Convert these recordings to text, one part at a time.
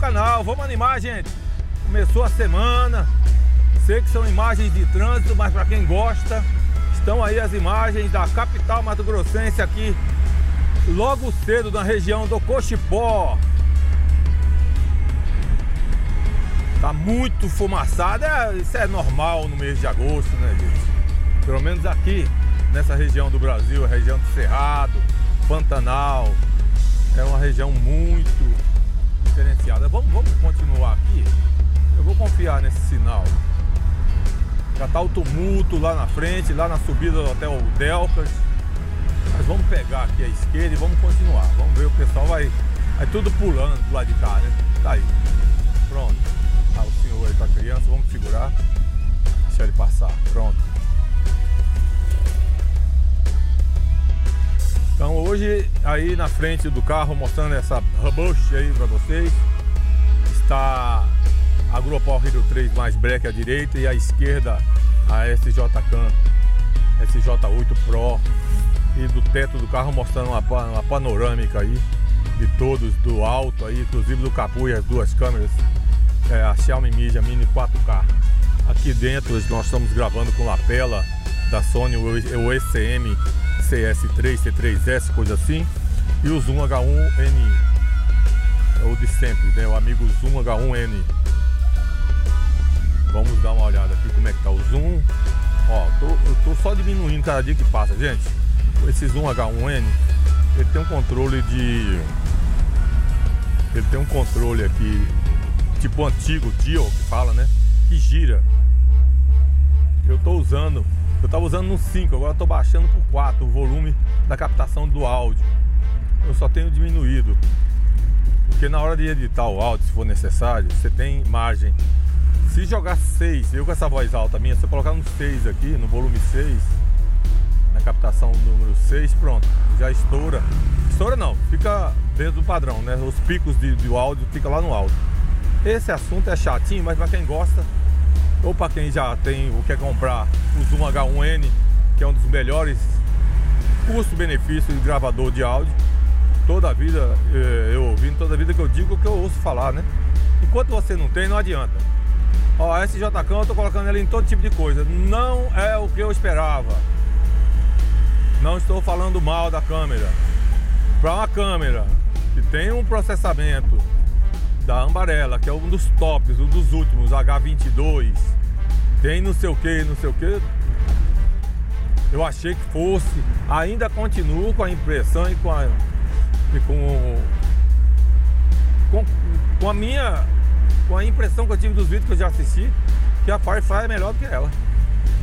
canal. Vamos animar, gente. Começou a semana. Sei que são imagens de trânsito, mas para quem gosta, estão aí as imagens da capital mato-grossense aqui, logo cedo na região do Cochipó. Tá muito fumaçado, é, isso é normal no mês de agosto, né, gente? Pelo menos aqui, nessa região do Brasil, a região do Cerrado, Pantanal, é uma região muito diferenciada. Vamos, vamos continuar aqui. Eu vou confiar nesse sinal. Já tá o tumulto lá na frente, lá na subida do Hotel Delcas. Mas vamos pegar aqui a esquerda e vamos continuar. Vamos ver o pessoal vai, vai tudo pulando do lado de cá, né? Tá aí. Pronto. Ah, o senhor aí tá criança, vamos segurar. Deixa ele passar. Pronto. Então hoje aí na frente do carro mostrando essa Rubush aí para vocês está a Grupal Hero 3 mais breque à direita e à esquerda a SJ Can SJ8 Pro. E do teto do carro mostrando uma, uma panorâmica aí de todos do alto aí, inclusive do capô e as duas câmeras. É, a Xiaomi Media Mini 4K aqui dentro nós estamos gravando com lapela da Sony o CS3, C3S, coisa assim. E o Zoom H1N, é o de sempre, né? O amigo Zoom H1N. Vamos dar uma olhada aqui como é que tá o zoom. Ó, tô, eu tô só diminuindo cada dia que passa, gente. Esse Zoom H1N, ele tem um controle de... Ele tem um controle aqui, tipo antigo, Dio, que fala, né? Que gira. Eu tô usando eu estava usando no 5, agora estou baixando para o 4 o volume da captação do áudio. Eu só tenho diminuído. Porque na hora de editar o áudio, se for necessário, você tem margem. Se jogar 6, eu com essa voz alta minha, se eu colocar no 6 aqui, no volume 6, na captação número 6, pronto, já estoura. Estoura não, fica dentro do padrão, né? Os picos de, de áudio fica lá no alto. Esse assunto é chatinho, mas para quem gosta, ou para quem já tem ou quer comprar o Zoom H1N, que é um dos melhores custo-benefício de gravador de áudio. Toda a vida eh, eu ouvindo, toda a vida que eu digo que eu ouço falar, né? Enquanto você não tem, não adianta. Ó, a SJK eu tô colocando ela em todo tipo de coisa. Não é o que eu esperava. Não estou falando mal da câmera. Para uma câmera que tem um processamento da Ambarella, que é um dos tops, um dos últimos, H22. Tem não sei o que, não sei o que. Eu achei que fosse. Ainda continuo com a impressão e com a. E com, com, com a minha. Com a impressão que eu tive dos vídeos que eu já assisti, que a Firefly é melhor do que ela.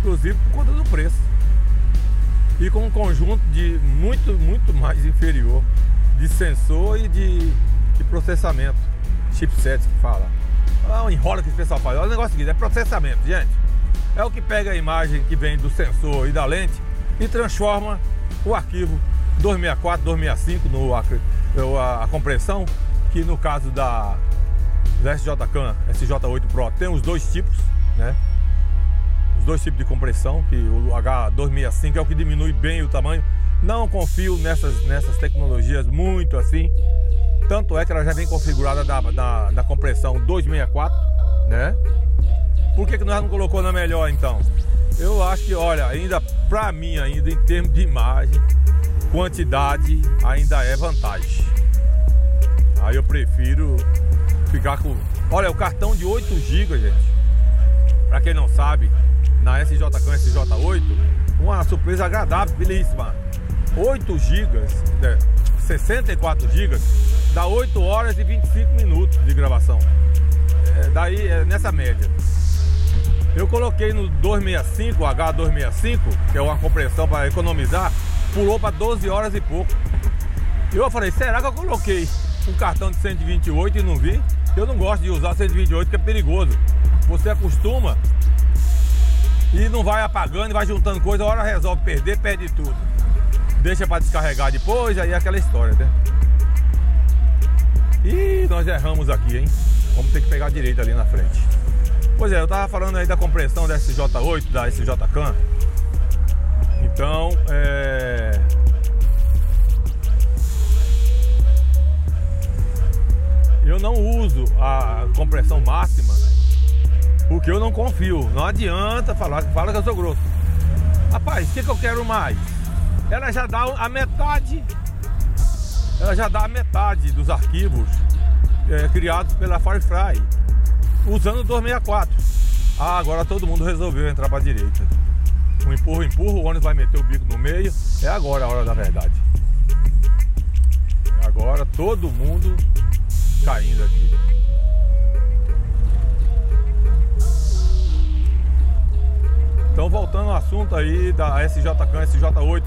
Inclusive por conta do preço. E com um conjunto de muito, muito mais inferior de sensor e de, de processamento chipset que fala. Ah, um enrola que o pessoal faz. Olha o negócio seguinte, é processamento, gente. É o que pega a imagem que vem do sensor e da lente e transforma o arquivo 264, 265 no a, a compressão, que no caso da, da SJCAM SJ8 Pro tem os dois tipos, né? Os dois tipos de compressão, que o H265 é o que diminui bem o tamanho. Não confio nessas, nessas tecnologias muito assim. Tanto é que ela já vem configurada da, da, da compressão 264, né? Por que, que nós não colocou na melhor então? Eu acho que, olha, ainda pra mim, ainda em termos de imagem, quantidade ainda é vantagem. Aí eu prefiro ficar com. Olha, o cartão de 8 GB, gente. Pra quem não sabe, na SJCam SJ8, uma surpresa agradável, belíssima. 8 GB, né? 64 GB, dá 8 horas e 25 minutos de gravação. É, daí, é nessa média. Eu coloquei no 265, H265, que é uma compressão para economizar, pulou para 12 horas e pouco. E eu falei, será que eu coloquei um cartão de 128 e não vi? Eu não gosto de usar 128 porque é perigoso. Você acostuma e não vai apagando e vai juntando coisa, a hora resolve perder, perde tudo deixa para descarregar depois, aí é aquela história, né? E nós erramos aqui, hein? Vamos ter que pegar direito ali na frente. Pois é, eu tava falando aí da compressão da SJ8, da SJ Can. Então, é... não uso a compressão máxima porque eu não confio. Não adianta falar, fala que eu sou grosso. Rapaz, o que, que eu quero mais? Ela já dá a metade, ela já dá metade dos arquivos é, criados pela Firefly, usando 264. Ah, agora todo mundo resolveu entrar para a direita. Um empurro, empurro, o ônibus vai meter o bico no meio. É agora a hora da verdade. É agora todo mundo caindo aqui. Então voltando ao assunto aí da SJCam, SJ8,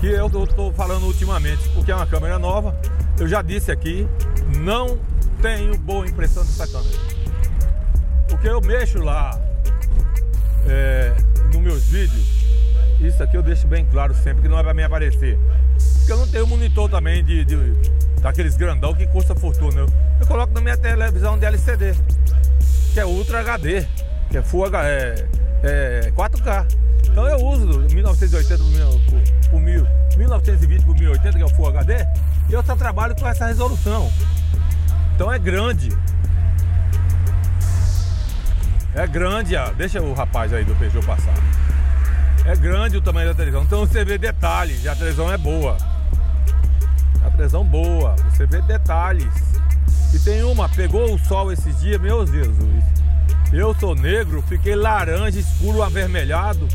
que eu estou falando ultimamente, porque é uma câmera nova. Eu já disse aqui, não tenho boa impressão dessa câmera. Porque eu mexo lá é, nos meus vídeos, isso aqui eu deixo bem claro sempre que não é para mim aparecer. Porque eu não tenho monitor também de, de daqueles grandão que custa fortuna. Eu, eu, coloco na minha televisão de LCD, que é Ultra HD, que é Full HD, é, é 4K. Então eu uso 1980 por, 1920 por 1080, que é o Full HD, e eu só trabalho com essa resolução. Então é grande. É grande, ó. deixa o rapaz aí do Peugeot passar. É grande o tamanho da televisão. Então você vê detalhes, a televisão é boa. A televisão boa, você vê detalhes. E tem uma, pegou o sol esses dias, meu Jesus. Eu sou negro, fiquei laranja, escuro, avermelhado.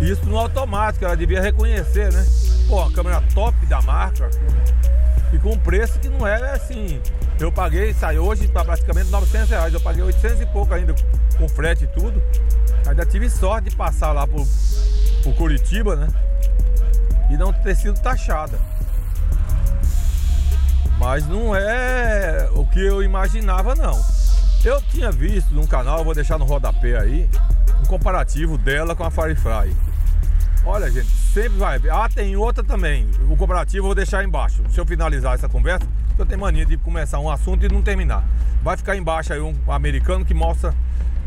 Isso no automático, ela devia reconhecer, né? Pô, a câmera top da marca. E com um preço que não é assim. Eu paguei, saiu hoje para praticamente 900 reais. Eu paguei 800 e pouco ainda com frete e tudo. Ainda tive sorte de passar lá por, por Curitiba, né? E não ter sido taxada. Mas não é o que eu imaginava, não. Eu tinha visto num canal, vou deixar no rodapé aí, um comparativo dela com a Firefly. Olha, gente, sempre vai. Ah, tem outra também. O comparativo eu vou deixar embaixo. Se eu finalizar essa conversa, eu tenho mania de começar um assunto e não terminar. Vai ficar embaixo aí um americano que mostra,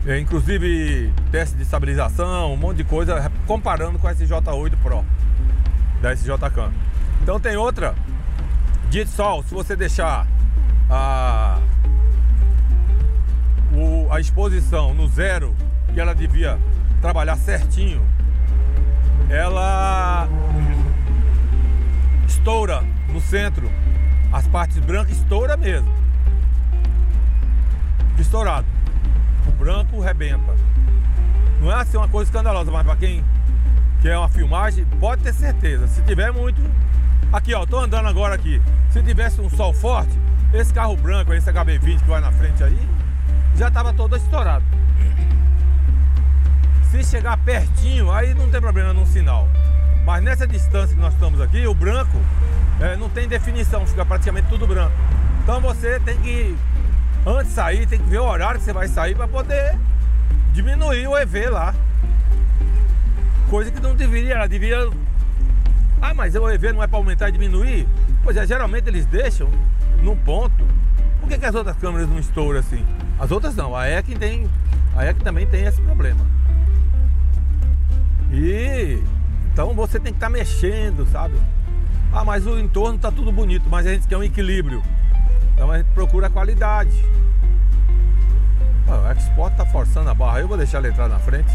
é, inclusive, teste de estabilização, um monte de coisa, comparando com a SJ8 Pro da SJ Cam. Então tem outra de sol, se você deixar a a exposição no zero, que ela devia trabalhar certinho, ela estoura no centro. As partes brancas estoura mesmo. Estourado. O branco rebenta. Não é assim uma coisa escandalosa, mas para quem quer uma filmagem, pode ter certeza. Se tiver muito. Aqui ó, tô andando agora aqui. Se tivesse um sol forte, esse carro branco, esse HB20 que vai na frente aí, já estava todo estourado. Se chegar pertinho, aí não tem problema no sinal. Mas nessa distância que nós estamos aqui, o branco é, não tem definição, fica praticamente tudo branco. Então você tem que, antes de sair, tem que ver o horário que você vai sair para poder diminuir o EV lá. Coisa que não deveria, ela devia. Ah, mas o EV não é para aumentar e diminuir? Pois é, geralmente eles deixam num ponto. Por que, que as outras câmeras não estouram assim? As outras não, a EC tem. A EC também tem esse problema. E então você tem que estar tá mexendo, sabe? Ah, mas o entorno está tudo bonito, mas a gente quer um equilíbrio. Então a gente procura a qualidade. Ah, o Export está forçando a barra, eu vou deixar ele entrar na frente.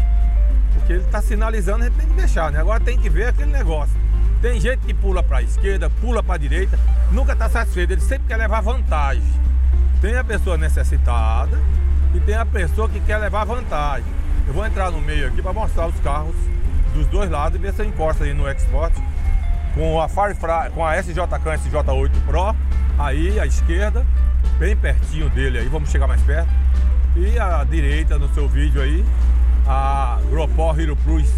Porque ele está sinalizando, a gente tem que deixar, né? Agora tem que ver aquele negócio. Tem gente que pula para a esquerda, pula para a direita, nunca está satisfeito, ele sempre quer levar vantagem. Tem a pessoa necessitada e tem a pessoa que quer levar vantagem. Eu vou entrar no meio aqui para mostrar os carros dos dois lados e ver se eu encosto aí no Export com a Firefly, com a SJK SJ8 Pro aí à esquerda, bem pertinho dele aí, vamos chegar mais perto. E à direita no seu vídeo aí, a Gropor Hero Plus,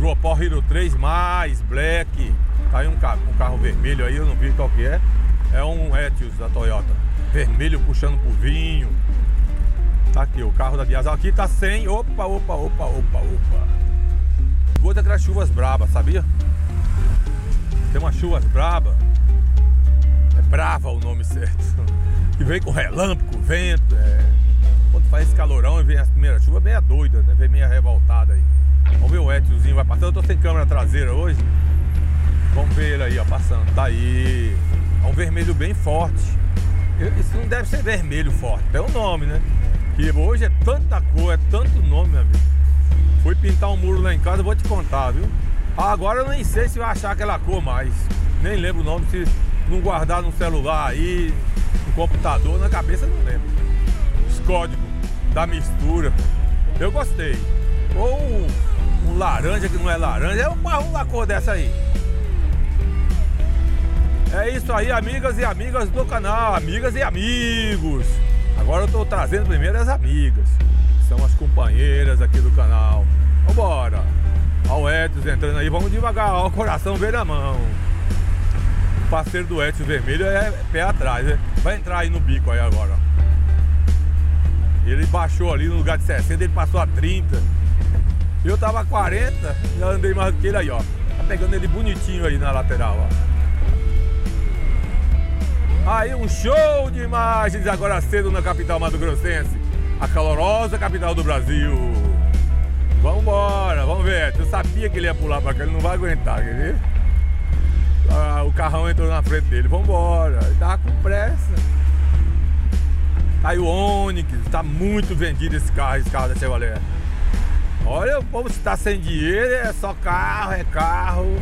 Gropor Hero 3 mais Black. Tá aí um carro, um carro vermelho aí, eu não vi qual que é. É um Etios da Toyota vermelho puxando pro vinho. Tá aqui, o carro da Diazal aqui tá sem. Opa, opa, opa, opa, opa. Gol daquelas chuvas brabas, sabia? Tem umas chuvas brabas. É brava o nome certo. Que vem com relâmpago, vento. É... Quando faz esse calorão e vem as primeiras chuvas, meia doida, né? Vem meia revoltada aí. Vamos ver o Etiozinho vai passando. Eu tô sem câmera traseira hoje. Vamos ver ele aí, ó, passando. Tá aí. É um vermelho bem forte. Isso não deve ser vermelho forte, é o nome, né? Que hoje é tanta cor, é tanto nome, meu amigo. Fui pintar um muro lá em casa, vou te contar, viu? Agora eu nem sei se vai achar aquela cor mais. Nem lembro o nome, se não guardar no celular aí, no computador, na cabeça não lembro. Os códigos da mistura. Eu gostei. Ou um, laranja que não é laranja, é uma cor dessa aí. É isso aí, amigas e amigas do canal, amigas e amigos. Agora eu estou trazendo primeiro as amigas, que são as companheiras aqui do canal. Vambora! Olha o Edson entrando aí, vamos devagar, ó, o coração veio na mão. O parceiro do Edson vermelho é pé atrás, né? Vai entrar aí no bico aí agora. Ele baixou ali no lugar de 60, ele passou a 30. Eu tava a 40, já andei mais do que ele aí, ó. Tá pegando ele bonitinho aí na lateral, ó. Aí um show de imagens agora cedo na capital mato-grossense, a calorosa capital do Brasil. Vamos embora, vamos ver. Eu sabia que ele ia pular para cá, ele não vai aguentar, quer ver? Ah, o carrão entrou na frente dele, vamos embora. Ele tava com pressa. Aí o Onix, tá muito vendido esse carro, esse carro da Chevrolet. Olha, o povo se tá sem dinheiro, é só carro, é carro.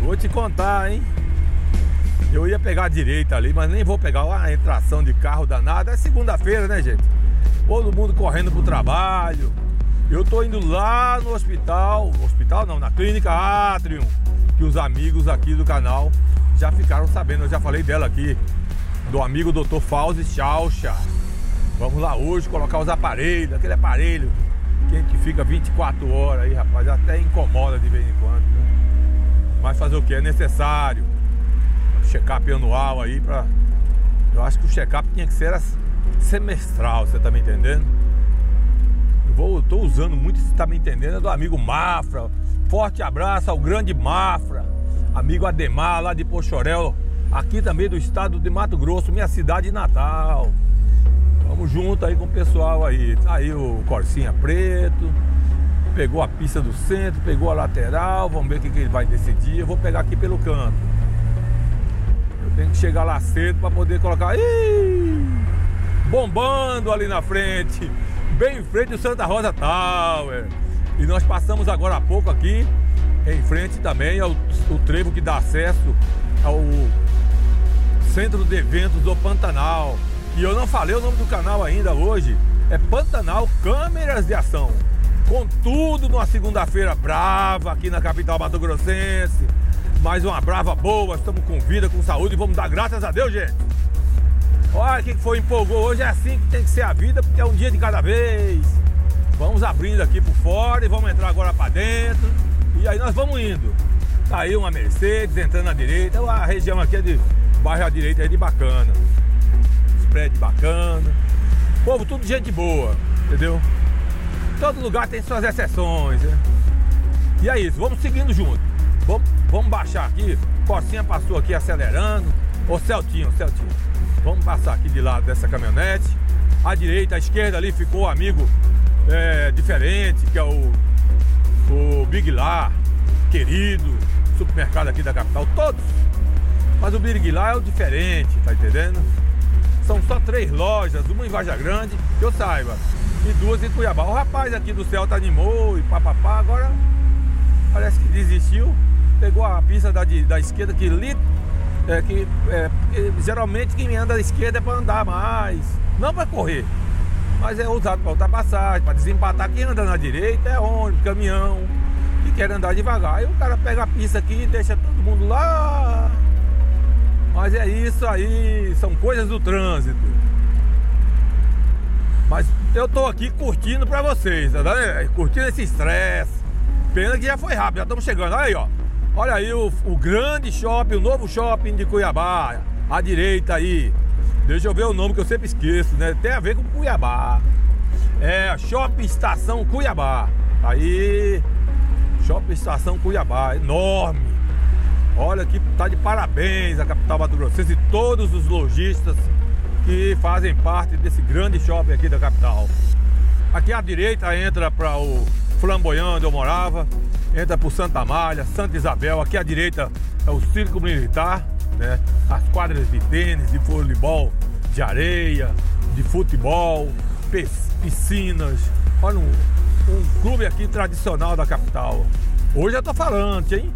Vou te contar, hein? Eu ia pegar a direita ali, mas nem vou pegar uma entração de carro danada. É segunda-feira, né, gente? Todo mundo correndo pro trabalho. Eu tô indo lá no hospital, hospital não, na clínica Atrium, que os amigos aqui do canal já ficaram sabendo. Eu já falei dela aqui, do amigo Dr. Fauzi Chaucha. Vamos lá hoje colocar os aparelhos, aquele aparelho que, que fica 24 horas aí, rapaz, até incomoda de vez em quando. Né? Mas fazer o que? É necessário check-up anual aí para. Eu acho que o check-up tinha que ser semestral, você tá me entendendo? Eu vou, eu tô usando muito, você tá me entendendo, é do amigo Mafra. Forte abraço ao grande Mafra, amigo Ademar lá de Pochorel, aqui também do estado de Mato Grosso, minha cidade natal. Vamos junto aí com o pessoal aí. Tá aí o Corsinha Preto, pegou a pista do centro, pegou a lateral, vamos ver o que, que ele vai decidir. Eu vou pegar aqui pelo canto. Tem que chegar lá cedo para poder colocar. Ih, bombando ali na frente, bem em frente do Santa Rosa Tower. E nós passamos agora há pouco aqui, em frente também ao o trevo que dá acesso ao Centro de Eventos do Pantanal. E eu não falei o nome do canal ainda hoje. É Pantanal Câmeras de Ação. Com tudo numa segunda-feira brava aqui na capital Mato Grossense mais uma brava boa, estamos com vida, com saúde e vamos dar graças a Deus, gente. Olha quem foi empolgou hoje, é assim que tem que ser a vida, porque é um dia de cada vez. Vamos abrindo aqui por fora e vamos entrar agora para dentro. E aí nós vamos indo. Tá aí uma Mercedes entrando na direita. A região aqui é de bairro à direita é de bacana. Spread bacana. Povo, tudo gente boa, entendeu? Todo lugar tem suas exceções, né? E é isso, vamos seguindo junto. Vamos, vamos baixar aqui. Cocinha passou aqui acelerando. Ô Celtinho, Celtinho. Vamos passar aqui de lado dessa caminhonete. À direita, à esquerda ali ficou o amigo é, diferente, que é o, o Big Lá, querido, supermercado aqui da capital, todos. Mas o Big Lá é o diferente, tá entendendo? São só três lojas, uma em Vaja Grande, que eu saiba, e duas em Cuiabá. O rapaz aqui do Celta animou e papapá, agora parece que desistiu pegou a pista da, da esquerda que, é, que é, geralmente quem anda da esquerda é para andar mais, não para correr, mas é usado para ultrapassagem, para desempatar. Quem anda na direita é ônibus, caminhão, que quer andar devagar. Aí o cara pega a pista aqui e deixa todo mundo lá. Mas é isso aí, são coisas do trânsito. Mas eu tô aqui curtindo pra vocês, tá vendo? Curtindo esse estresse. Pena que já foi rápido, já estamos chegando. Olha aí, ó. Olha aí o, o grande shopping, o novo shopping de Cuiabá, à direita aí. Deixa eu ver o nome que eu sempre esqueço, né? Tem a ver com Cuiabá. É Shopping Estação Cuiabá. Aí, Shopping Estação Cuiabá, enorme. Olha que tá de parabéns a capital Mato Grossense e todos os lojistas que fazem parte desse grande shopping aqui da capital. Aqui à direita entra para o Flamboyant, onde eu morava entra por Santa Malha, Santa Isabel, aqui à direita é o Circo Militar né? As quadras de tênis, de voleibol, de areia, de futebol, piscinas. Olha, um, um clube aqui tradicional da capital. Hoje eu tô falante, hein?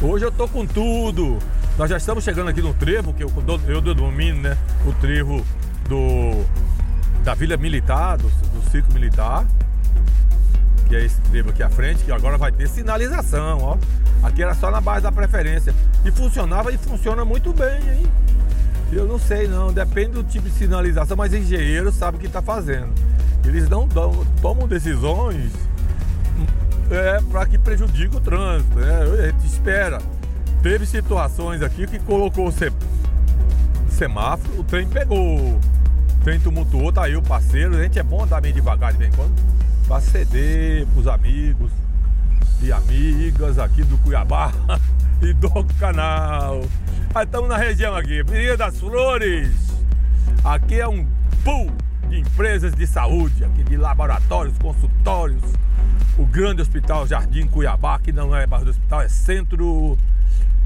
Hoje eu tô com tudo. Nós já estamos chegando aqui no trevo, que eu, eu domino, né? O trevo do, da Vila Militar, do, do Circo Militar. Que é esse trevo aqui à frente, que agora vai ter sinalização, ó. Aqui era só na base da preferência. E funcionava e funciona muito bem, hein? Eu não sei não, depende do tipo de sinalização, mas engenheiro sabe o que está fazendo. Eles não dão, tomam decisões é, para que prejudique o trânsito. Né? A gente espera. Teve situações aqui que colocou o semáforo, o trem pegou, o trem tumultuou, tá aí o parceiro. A gente é bom andar meio devagar de vez em quando, para ceder pros amigos e amigas aqui do Cuiabá e do canal. Nós estamos na região aqui, Avenida das Flores. Aqui é um pool de empresas de saúde, aqui de laboratórios, consultórios. O grande hospital Jardim Cuiabá, que não é bairro do hospital, é centro.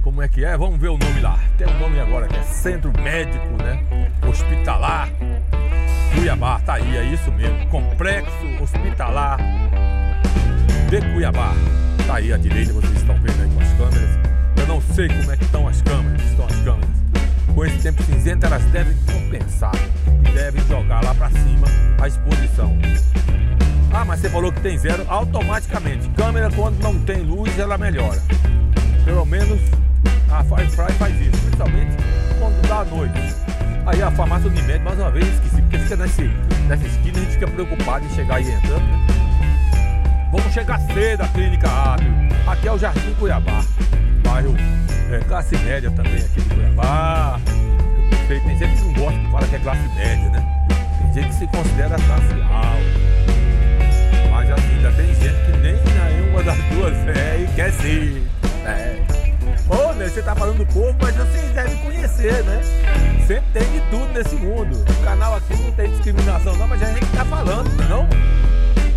Como é que é? Vamos ver o nome lá. Tem um nome agora que é Centro Médico, né? Hospitalar. Cuiabá, tá aí, é isso mesmo. Complexo Hospitalar de Cuiabá. Tá aí à direita, vocês estão vendo aí com as câmeras. Eu não sei como é que estão as câmeras, estão as câmeras. Com esse tempo cinzento, elas devem compensar e devem jogar lá para cima a exposição. Ah, mas você falou que tem zero automaticamente. Câmera quando não tem luz, ela melhora. Pelo menos a Firefly faz isso, principalmente quando dá noite. Aí a farmácia Unimed, mais uma vez, esqueci, porque fica nesse, nessa esquina, a gente fica preocupado em chegar aí entrando, né? Vamos chegar cedo à Clínica Átrio. Aqui é o Jardim Cuiabá. Bairro é, classe média também aqui de Cuiabá. Tem gente que não gosta que fala que é classe média, né? Tem gente que se considera classe alta. Mas assim, já tem gente que nem nenhuma das duas é e quer ser. É. Né, você tá falando do povo, mas vocês devem conhecer, né? Sempre tem de tudo nesse mundo. O canal aqui não tem discriminação não, mas a gente tá falando, não?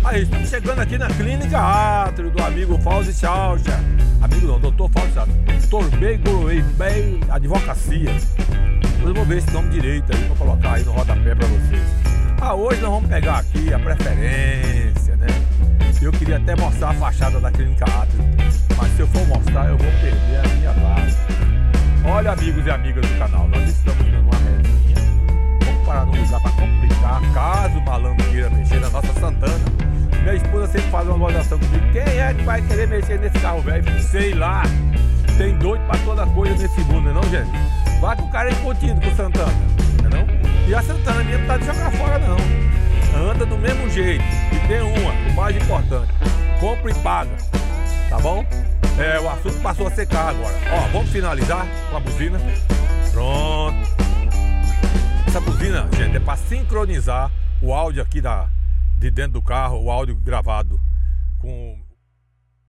Aí, estamos chegando aqui na clínica Átrio do amigo Fauzi Chaucha. Amigo não, doutor Fauzi Chaucha. Doutor Bey Bey Advocacia. Eu vou ver esse nome direito aí pra colocar aí no rodapé pra vocês. Ah, hoje nós vamos pegar aqui a preferência, né? Eu queria até mostrar a fachada da clínica Átrio. Mas se eu for mostrar, eu vou perder a minha vaga. Olha, amigos e amigas do canal, nós estamos dando uma resinha. Vamos parar no lugar para complicar, caso o malandro queira mexer na nossa Santana. Minha esposa sempre faz uma avaliação comigo. Quem é que vai querer mexer nesse carro velho? Sei lá. Tem doido pra toda coisa nesse mundo, não, gente? Vai que o cara é com o Santana, não? E a Santana não tá de jogar fora, não. Anda do mesmo jeito. E tem uma, o mais importante. Compra e paga. Tá bom? É, o assunto passou a secar agora. Ó, vamos finalizar com a buzina. Pronto. Essa buzina, gente, é para sincronizar o áudio aqui da, de dentro do carro, o áudio gravado com